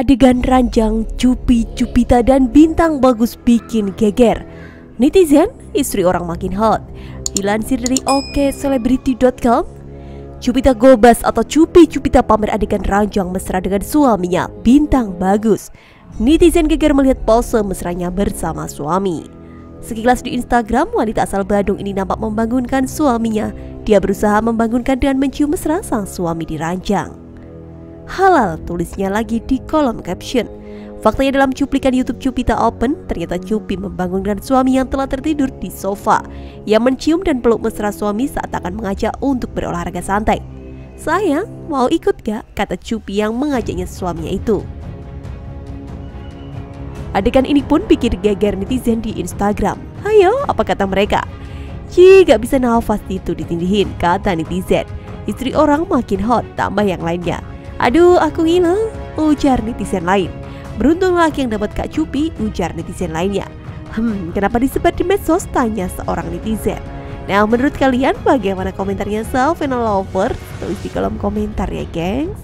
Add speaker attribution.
Speaker 1: Adegan ranjang Cupi, Cupita dan bintang bagus bikin geger. Netizen, istri orang makin hot. Dilansir dari okcelebrity.com, Cupita Gobas atau Cupi Cupita pamer adegan ranjang mesra dengan suaminya, bintang bagus. Netizen geger melihat pose mesranya bersama suami. Sekilas di Instagram, wanita asal Bandung ini nampak membangunkan suaminya. Dia berusaha membangunkan dengan mencium mesra sang suami di ranjang halal tulisnya lagi di kolom caption. Faktanya dalam cuplikan YouTube Cupita Open, ternyata Cupi membangunkan suami yang telah tertidur di sofa. Ia mencium dan peluk mesra suami saat akan mengajak untuk berolahraga santai. Sayang, mau ikut gak? Kata Cupi yang mengajaknya suaminya itu. Adegan ini pun bikin geger netizen di Instagram. Ayo, apa kata mereka? Ci, gak bisa nafas itu ditindihin, kata netizen. Istri orang makin hot, tambah yang lainnya. Aduh, aku ngiler, ujar netizen lain. Beruntung laki yang dapat Kak Cupi, ujar netizen lainnya. Hmm, kenapa disebar di medsos? Tanya seorang netizen. Nah, menurut kalian bagaimana komentarnya self and lover? Tulis di kolom komentar ya, gengs.